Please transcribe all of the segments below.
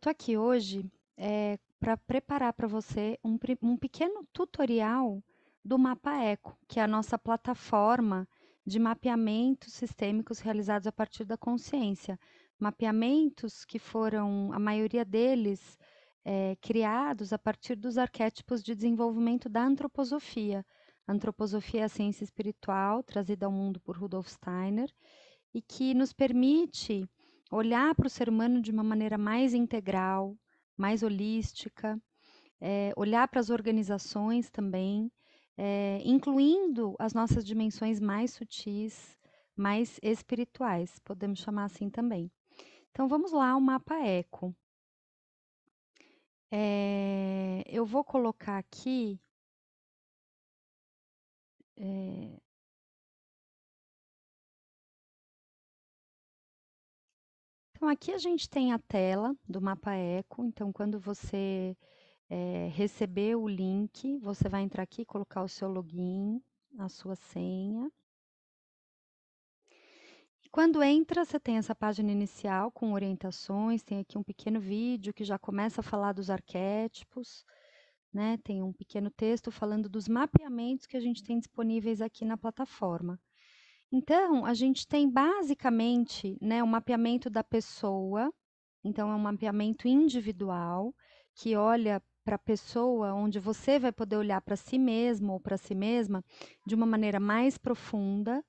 tô aqui hoje, eh, pra preparar para você um um pequeno tutorial do Mapa Eco, que é a nossa plataforma de mapeamentos sistêmicos realizados a partir da consciência. Mapeamentos que foram, a maioria deles, eh, criados a partir dos arquétipos de desenvolvimento da antroposofia. A antroposofia é a ciência espiritual trazida ao mundo por Rudolf Steiner e que nos permite olhar para o ser humano de uma maneira mais integral, mais holística, eh, olhar para as organizações também, eh, incluindo as nossas dimensões mais sutis, mais espirituais, podemos chamar assim também. Então vamos lá, o mapa eco. Eh, eu vou colocar aqui eh Então aqui a gente tem a tela do mapa eco, então quando você, eh, receber o link, você vai entrar aqui colocar o seu login, a sua senha. E quando entra, você tem essa página inicial com orientações, tem aqui um pequeno vídeo que já começa a falar dos arquétipos, né, tem um pequeno texto falando dos mapeamentos que a gente tem disponíveis aqui na plataforma. Então, a gente tem basicamente, né, o mapeamento da pessoa, então é um mapeamento individual, que olha para a pessoa, onde você vai poder olhar para si mesmo ou para si mesma de uma maneira mais profunda,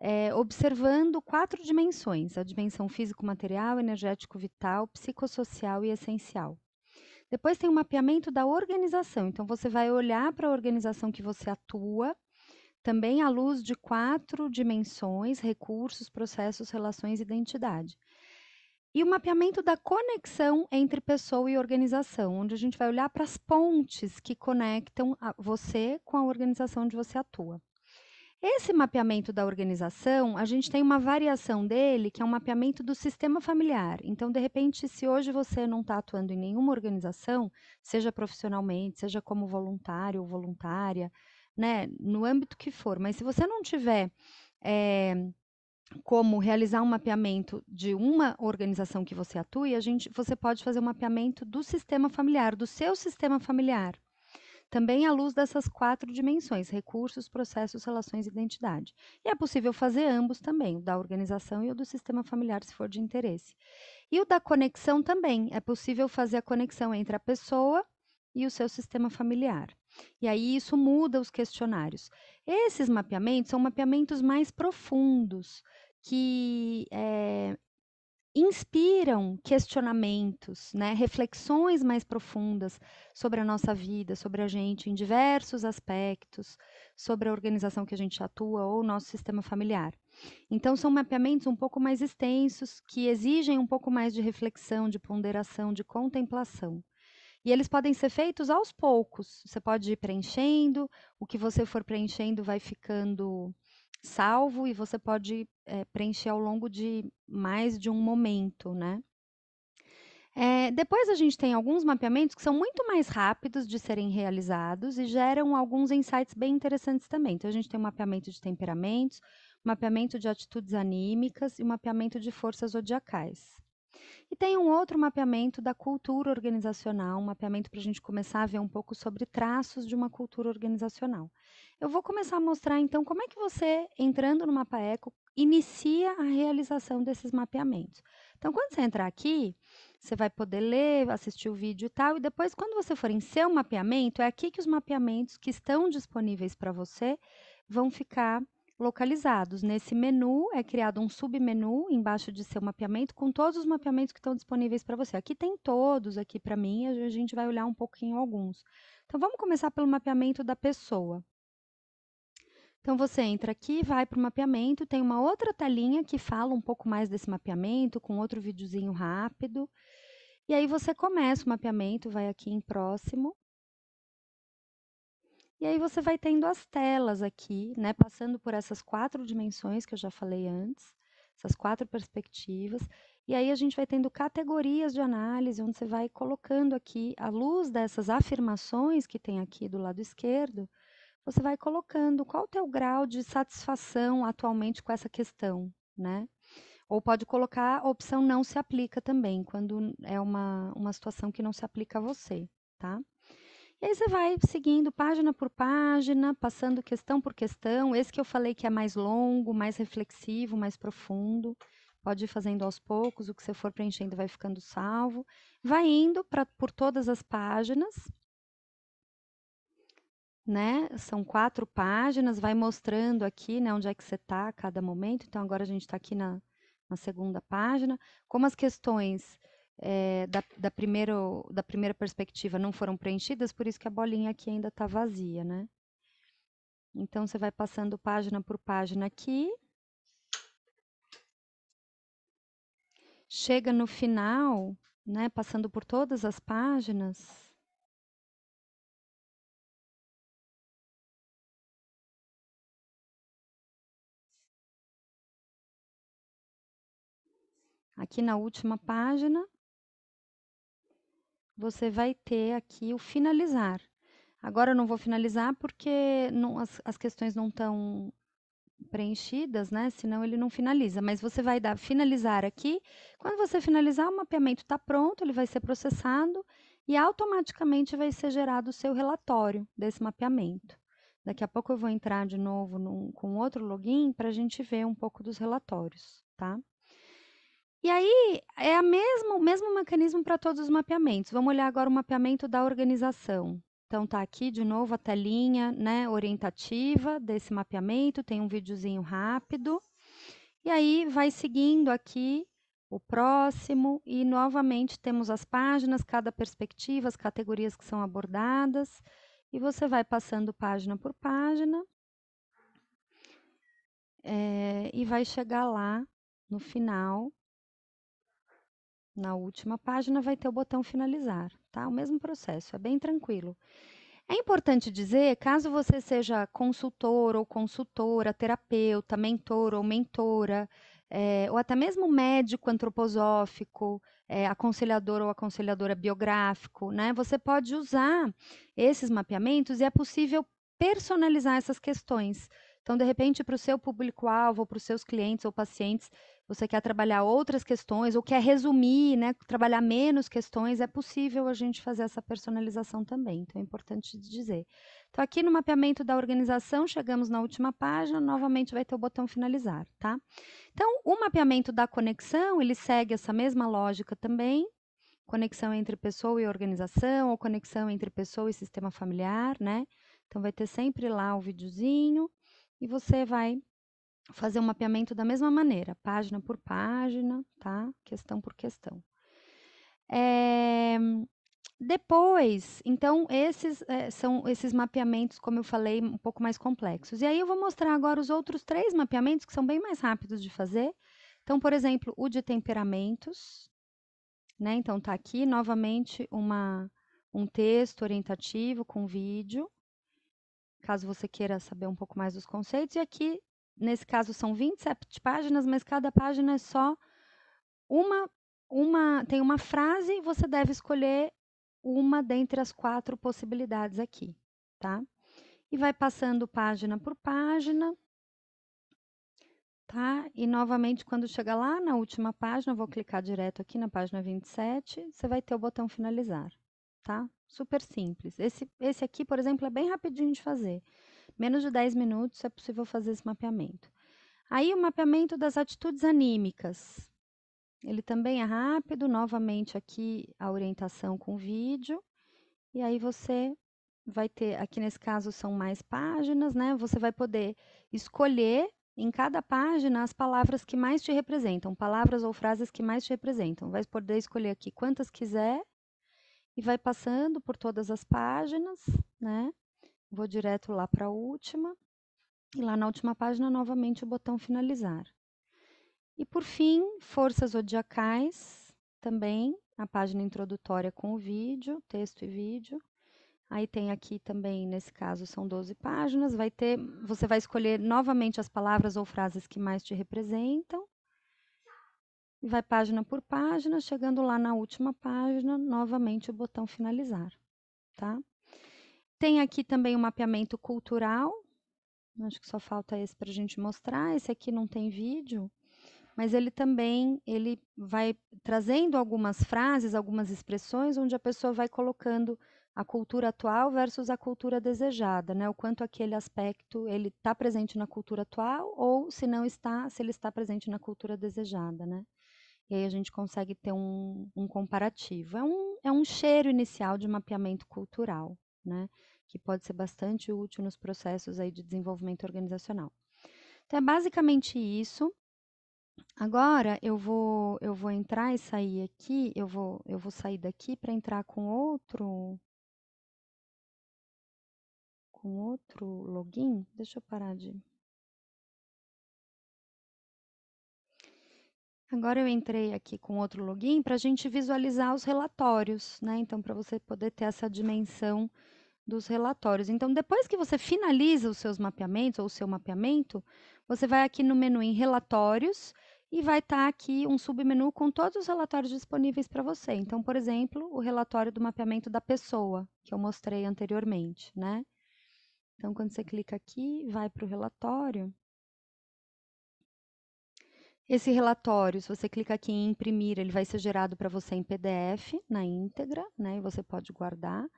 eh, observando 4 dimensões: a dimensão físico-material, energético-vital, psicossocial e essencial. Depois tem o mapeamento da organização, então você vai olhar para a organização que você atua também à luz de quatro dimensões: recursos, processos, relações e identidade. E o mapeamento da conexão entre pessoa e organização, onde a gente vai olhar para as pontes que conectam você com a organização onde você atua. Esse mapeamento da organização, a gente tem uma variação dele, que é um mapeamento do sistema familiar. Então, de repente, se hoje você não está atuando em nenhuma organização, seja profissionalmente, seja como voluntário ou voluntária, né, no âmbito que for, mas se você não tiver, eh, como realizar um mapeamento de uma organização que você atue, a gente você pode fazer um mapeamento do sistema familiar, do seu sistema familiar. Também à luz dessas 4 dimensões: recursos, processos, relações e identidade. E é possível fazer ambos também, o da organização e o do sistema familiar, se for de interesse. E o da conexão também, é possível fazer a conexão entre a pessoa e o seu sistema familiar. E aí isso muda os questionários. Esses mapeamentos são mapeamentos mais profundos, que, eh, inspiram questionamentos, né, reflexões mais profundas sobre a nossa vida, sobre a gente em diversos aspectos, sobre a organização que a gente atua ou o nosso sistema familiar. Então são mapeamentos um pouco mais extensos, que exigem um pouco mais de reflexão, de ponderação, de contemplação. E eles podem ser feitos aos poucos, você pode ir preenchendo, o que você for preenchendo vai ficando salvo e você pode, eh, preencher ao longo de mais de um momento, né. Eh, depois a gente tem alguns mapeamentos que são muito mais rápidos de serem realizados e geram alguns insights bem interessantes também. Então a gente tem o mapeamento de temperamentos, mapeamento de atitudes anímicas e o mapeamento de forças zodiacais. E tem um outro mapeamento da cultura organizacional, um mapeamento para a gente começar a ver um pouco sobre traços de uma cultura organizacional. Eu vou começar a mostrar então como é que você, entrando no Mapa Eco, inicia a realização desses mapeamentos. Então quando você entrar aqui, você vai poder ler, assistir o vídeo e tal, e depois quando você for em seu mapeamento, é aqui que os mapeamentos que estão disponíveis para você vão ficar localizados. Nesse menu é criado um submenu embaixo de seu mapeamento com todos os mapeamentos que estão disponíveis para você. Aqui tem todos aqui para mim, a gente vai olhar um pouquinho alguns. Então vamos começar pelo mapeamento da pessoa. Então você entra aqui, vai para o mapeamento, tem uma outra telinha que fala um pouco mais desse mapeamento, com outro videozinho rápido. E aí você começa o mapeamento, vai aqui em próximo. E aí você vai tendo as telas aqui, né, passando por essas 4 dimensões que eu já falei antes, essas 4 perspectivas, e aí a gente vai tendo categorias de análise, onde você vai colocando aqui, à luz dessas afirmações que tem aqui do lado esquerdo, você vai colocando qual o teu grau de satisfação atualmente com essa questão, né. Ou pode colocar a opção não se aplica também, quando é uma, uma situação que não se aplica a você, tá? E aí você vai seguindo página por página, passando questão por questão. Esse que eu falei que é mais longo, mais reflexivo, mais profundo. Pode ir fazendo aos poucos, o que você for preenchendo vai ficando salvo. Vai indo pra, por todas as páginas, né? São quatro páginas, vai mostrando aqui, né, onde é que você está a cada momento. Então, agora a gente está aqui na, na segunda página. Como as questões é, da, da, primeiro, da primeira perspectiva não foram preenchidas, por isso que a bolinha aqui ainda está vazia, né? Então, você vai passando página por página aqui. Chega no final, né, passando por todas as páginas, Aqui na última página, você vai ter aqui o finalizar. Agora eu não vou finalizar porque não, as, as questões não estão preenchidas, né? Senão ele não finaliza. Mas você vai dar finalizar aqui. Quando você finalizar, o mapeamento está pronto, ele vai ser processado e automaticamente vai ser gerado o seu relatório desse mapeamento. Daqui a pouco eu vou entrar de novo num, com outro login para a gente ver um pouco dos relatórios, tá? E aí é a mesmo, o mesmo mecanismo para todos os mapeamentos. Vamos olhar agora o mapeamento da organização. Então tá aqui de novo a telinha, né, orientativa desse mapeamento, tem um videozinho rápido. E aí vai seguindo aqui o próximo e novamente temos as páginas, cada perspectiva, as categorias que são abordadas. E você vai passando página por página. É, e vai chegar lá no final na última página vai ter o botão finalizar, tá? O mesmo processo, é bem tranquilo. É importante dizer, caso você seja consultor ou consultora, terapeuta, mentor ou mentora, é, ou até mesmo médico antroposófico, é, aconselhador ou aconselhadora biográfico, né? Você pode usar esses mapeamentos e é possível personalizar essas questões. Então, de repente, para o seu público-alvo, para os seus clientes ou pacientes, você quer trabalhar outras questões ou quer resumir, né, trabalhar menos questões, é possível a gente fazer essa personalização também. Então é importante dizer. Então aqui no mapeamento da organização, chegamos na última página, novamente vai ter o botão finalizar, tá? Então o mapeamento da conexão, ele segue essa mesma lógica também, conexão entre pessoa e organização, ou conexão entre pessoa e sistema familiar, né? Então vai ter sempre lá o videozinho e você vai fazer o um mapeamento da mesma maneira, página por página, tá? Questão por questão. É, depois, então, esses é, são esses mapeamentos, como eu falei, um pouco mais complexos. E aí eu vou mostrar agora os outros três mapeamentos que são bem mais rápidos de fazer. Então, por exemplo, o de temperamentos, né? Então, tá aqui novamente uma, um texto orientativo com vídeo, caso você queira saber um pouco mais dos conceitos. E aqui nesse caso são 27 páginas, mas cada página é só uma, uma tem uma frase e você deve escolher uma dentre as quatro possibilidades aqui, tá? E vai passando página por página, tá? E novamente, quando chegar lá na última página, vou clicar direto aqui na página 27, você vai ter o botão finalizar, tá? Super simples. Esse, esse aqui, por exemplo, é bem rapidinho de fazer menos de 10 minutos é possível fazer esse mapeamento. Aí o mapeamento das atitudes anímicas. Ele também é rápido, novamente aqui a orientação com vídeo. E aí você vai ter, aqui nesse caso são mais páginas, né? Você vai poder escolher em cada página as palavras que mais te representam, palavras ou frases que mais te representam. Vai poder escolher aqui quantas quiser e vai passando por todas as páginas, né? Vou direto lá para a última. E lá na última página, novamente, o botão finalizar. E por fim, forças zodiacais, também a página introdutória com o vídeo, texto e vídeo. Aí tem aqui também, nesse caso, são 12 páginas. Vai ter, você vai escolher novamente as palavras ou frases que mais te representam. Vai página por página, chegando lá na última página, novamente o botão finalizar, tá? Tem aqui também o mapeamento cultural. Acho que só falta esse para a gente mostrar. Esse aqui não tem vídeo, mas ele também ele vai trazendo algumas frases, algumas expressões onde a pessoa vai colocando a cultura atual versus a cultura desejada, né? O quanto aquele aspecto ele está presente na cultura atual ou se não está, se ele está presente na cultura desejada, né? E aí a gente consegue ter um, um comparativo. É um, é um cheiro inicial de mapeamento cultural, né? Que pode ser bastante útil nos processos aí de desenvolvimento organizacional. Então é basicamente isso. Agora eu vou eu vou entrar e sair aqui, eu vou eu vou sair daqui para entrar com outro com outro login. Deixa eu parar de Agora eu entrei aqui com outro login para a gente visualizar os relatórios, né? Então, para você poder ter essa dimensão dos relatórios. Então, depois que você finaliza os seus mapeamentos ou o seu mapeamento, você vai aqui no menu em relatórios e vai estar tá aqui um submenu com todos os relatórios disponíveis para você. Então, por exemplo, o relatório do mapeamento da pessoa, que eu mostrei anteriormente, né? Então, quando você clica aqui, vai para o relatório. Esse relatório, se você clica aqui em imprimir, ele vai ser gerado para você em PDF, na íntegra, né? E você pode guardar.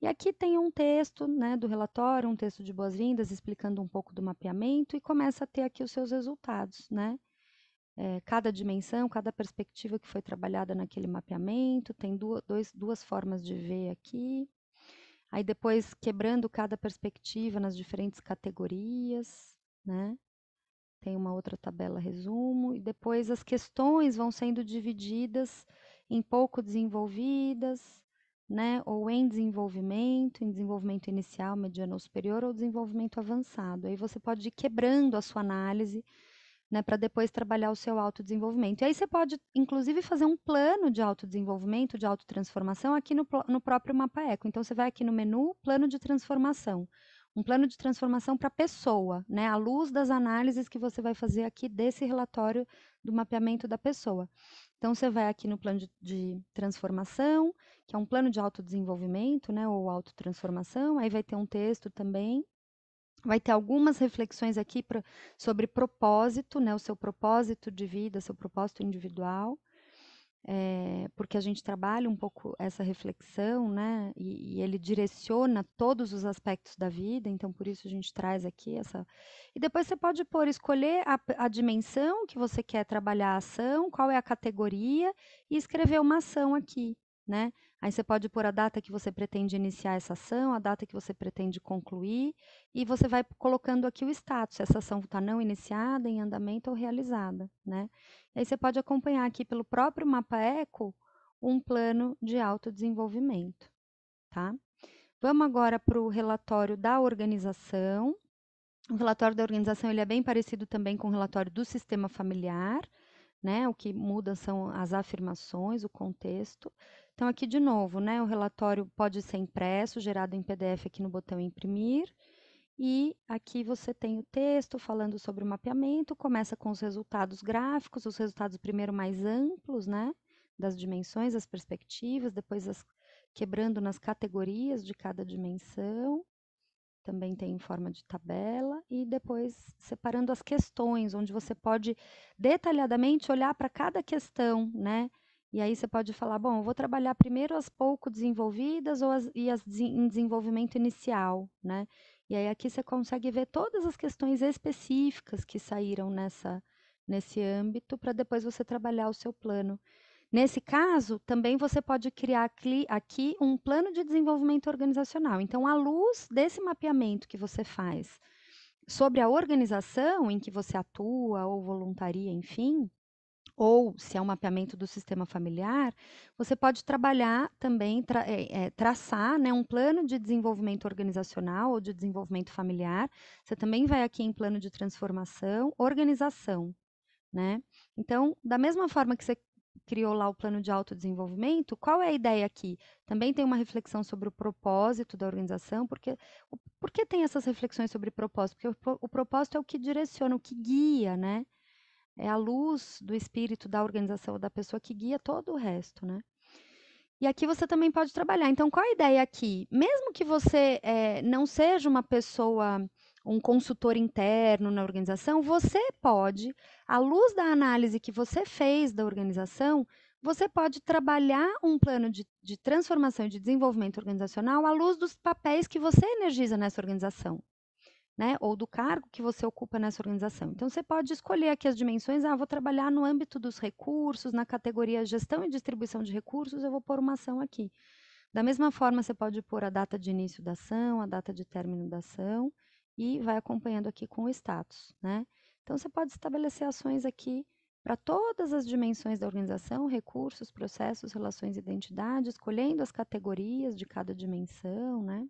E aqui tem um texto né, do relatório, um texto de boas-vindas, explicando um pouco do mapeamento e começa a ter aqui os seus resultados, né? É, cada dimensão, cada perspectiva que foi trabalhada naquele mapeamento, tem duas, dois, duas formas de ver aqui. Aí depois quebrando cada perspectiva nas diferentes categorias, né? Tem uma outra tabela resumo, e depois as questões vão sendo divididas em pouco desenvolvidas, né, ou em desenvolvimento, em desenvolvimento inicial, mediano ou superior, ou desenvolvimento avançado. Aí você pode ir quebrando a sua análise, né, para depois trabalhar o seu autodesenvolvimento. E aí você pode, inclusive, fazer um plano de autodesenvolvimento, de autotransformação aqui no, no próprio Mapa Eco. Então, você vai aqui no menu, plano de transformação. Um plano de transformação para a pessoa, né, à luz das análises que você vai fazer aqui desse relatório do mapeamento da pessoa. Então, você vai aqui no plano de, de transformação, que é um plano de autodesenvolvimento, né, ou autotransformação, aí vai ter um texto também, vai ter algumas reflexões aqui pra, sobre propósito, né, o seu propósito de vida, seu propósito individual, é, porque a gente trabalha um pouco essa reflexão, né? E, e, ele direciona todos os aspectos da vida, então por isso a gente traz aqui essa. E depois você pode pôr, escolher a, a dimensão que você quer trabalhar a ação, qual é a categoria, e escrever uma ação aqui, né? Aí você pode pôr a data que você pretende iniciar essa ação, a data que você pretende concluir, e você vai colocando aqui o status, essa ação está não iniciada, em andamento ou realizada, né? E aí você pode acompanhar aqui pelo próprio mapa eco um plano de autodesenvolvimento, tá? Vamos agora para o relatório da organização. O relatório da organização ele é bem parecido também com o relatório do sistema familiar, né? O que muda são as afirmações, o contexto. Então, aqui de novo, né, o relatório pode ser impresso, gerado em PDF aqui no botão imprimir. E aqui você tem o texto falando sobre o mapeamento, começa com os resultados gráficos, os resultados primeiro mais amplos, né, das dimensões, as perspectivas, depois as, quebrando nas categorias de cada dimensão, também tem em forma de tabela, e depois separando as questões, onde você pode detalhadamente olhar para cada questão, né, e aí você pode falar, bom, eu vou trabalhar primeiro as pouco desenvolvidas ou as, e as em desenvolvimento inicial, né? E aí aqui você consegue ver todas as questões específicas que saíram nessa, nesse âmbito para depois você trabalhar o seu plano. Nesse caso, também você pode criar aqui um plano de desenvolvimento organizacional. Então, à luz desse mapeamento que você faz sobre a organização em que você atua ou voluntaria, enfim, ou se é um mapeamento do sistema familiar, você pode trabalhar também, tra é, é, traçar né, um plano de desenvolvimento organizacional ou de desenvolvimento familiar. Você também vai aqui em plano de transformação, organização. Né? Então, da mesma forma que você criou lá o plano de autodesenvolvimento, qual é a ideia aqui? Também tem uma reflexão sobre o propósito da organização, porque por que tem essas reflexões sobre propósito? Porque o, o propósito é o que direciona, o que guia, né? é a luz do espírito da organização da pessoa que guia todo o resto, né? E aqui você também pode trabalhar. Então, qual a ideia aqui? Mesmo que você é, não seja uma pessoa um consultor interno na organização, você pode, à luz da análise que você fez da organização, você pode trabalhar um plano de, de transformação e de desenvolvimento organizacional à luz dos papéis que você energiza nessa organização né? Ou do cargo que você ocupa nessa organização. Então, você pode escolher aqui as dimensões. Ah, vou trabalhar no âmbito dos recursos, na categoria gestão e distribuição de recursos, eu vou pôr uma ação aqui. Da mesma forma, você pode pôr a data de início da ação, a data de término da ação e vai acompanhando aqui com o status, né? Então, você pode estabelecer ações aqui para todas as dimensões da organização, recursos, processos, relações e identidade, escolhendo as categorias de cada dimensão, né?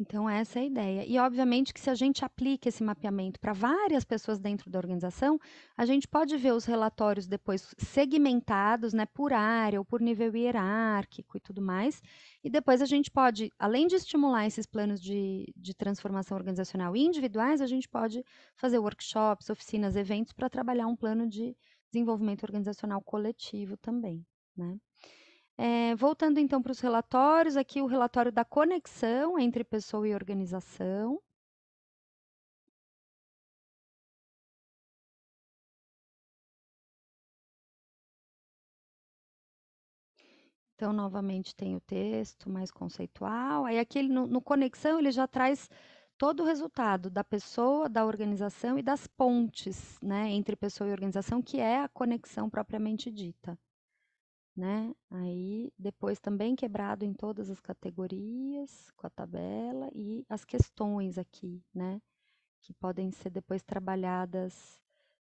Então, essa é a ideia. E, obviamente, que se a gente aplica esse mapeamento para várias pessoas dentro da organização, a gente pode ver os relatórios depois segmentados né, por área ou por nível hierárquico e tudo mais. E depois a gente pode, além de estimular esses planos de, de transformação organizacional individuais, a gente pode fazer workshops, oficinas, eventos para trabalhar um plano de desenvolvimento organizacional coletivo também. Né? É, voltando então para os relatórios, aqui o relatório da conexão entre pessoa e organização. Então, novamente, tem o texto mais conceitual. Aí, aqui no, no Conexão, ele já traz todo o resultado da pessoa, da organização e das pontes né, entre pessoa e organização, que é a conexão propriamente dita né? Aí depois também quebrado em todas as categorias com a tabela e as questões aqui, né? Que podem ser depois trabalhadas,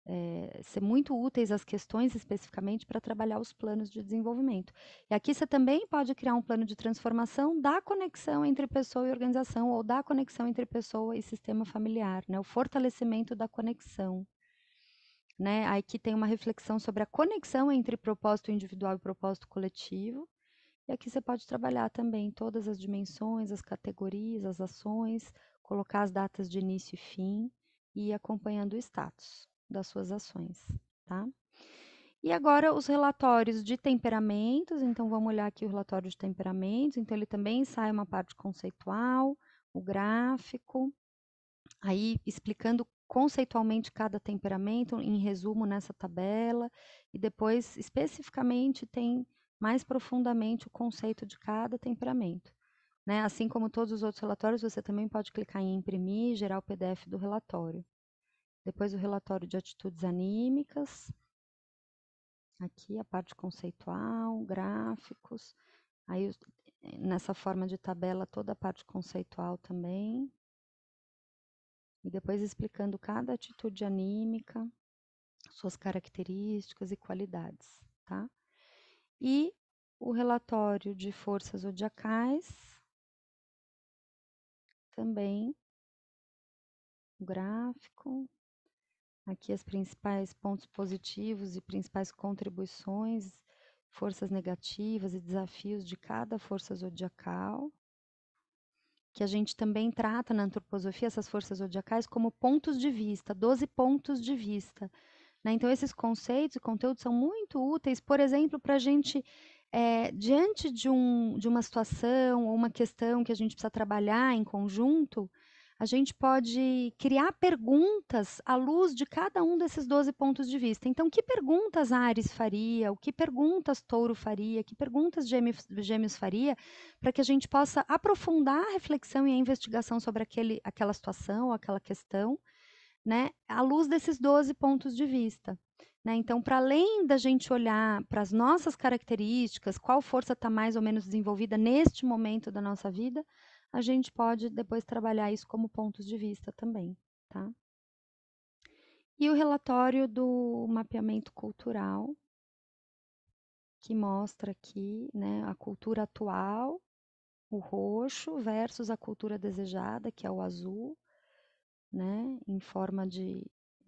é, ser muito úteis as questões especificamente para trabalhar os planos de desenvolvimento. E aqui você também pode criar um plano de transformação da conexão entre pessoa e organização ou da conexão entre pessoa e sistema familiar, né? O fortalecimento da conexão. Né? Aqui tem uma reflexão sobre a conexão entre propósito individual e propósito coletivo. E aqui você pode trabalhar também todas as dimensões, as categorias, as ações, colocar as datas de início e fim e ir acompanhando o status das suas ações, tá? E agora os relatórios de temperamentos, então vamos olhar aqui o relatório de temperamentos, então ele também sai uma parte conceitual, o gráfico, aí explicando conceitualmente cada temperamento, em resumo nessa tabela, e depois especificamente tem mais profundamente o conceito de cada temperamento. Né? Assim como todos os outros relatórios, você também pode clicar em imprimir e gerar o PDF do relatório. Depois o relatório de atitudes anímicas. Aqui a parte conceitual, gráficos. Aí nessa forma de tabela toda a parte conceitual também e depois explicando cada atitude anímica, suas características e qualidades, tá? E o relatório de forças zodiacais, também o gráfico, aqui as principais pontos positivos e principais contribuições, forças negativas e desafios de cada força zodiacal que a gente também trata na antroposofia essas forças zodiacais como pontos de vista, 12 pontos de vista. Né? Então, esses conceitos e conteúdos são muito úteis, por exemplo, para a gente, é, diante de, um, de uma situação ou uma questão que a gente precisa trabalhar em conjunto, a gente pode criar perguntas à luz de cada um desses 12 pontos de vista. Então, que perguntas Ares faria? O que perguntas Touro faria? Que perguntas Gêmeos, Gêmeos faria? Para que a gente possa aprofundar a reflexão e a investigação sobre aquele, aquela situação, aquela questão, né, à luz desses 12 pontos de vista. Né? Então, para além da gente olhar para as nossas características, qual força está mais ou menos desenvolvida neste momento da nossa vida, a gente pode depois trabalhar isso como pontos de vista também, tá? E o relatório do mapeamento cultural, que mostra aqui né, a cultura atual, o roxo, versus a cultura desejada, que é o azul, né, em forma de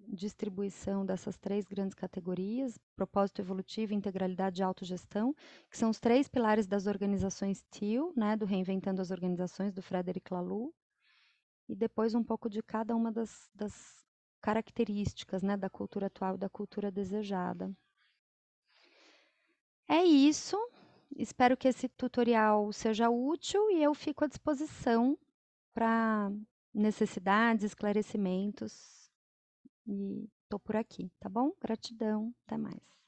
distribuição dessas três grandes categorias, propósito evolutivo, integralidade e autogestão, que são os três pilares das organizações TIL, né, do Reinventando as Organizações, do Frederic Laloux, e depois um pouco de cada uma das, das características né, da cultura atual e da cultura desejada. É isso. Espero que esse tutorial seja útil e eu fico à disposição para necessidades, esclarecimentos. E estou por aqui, tá bom? Gratidão, até mais.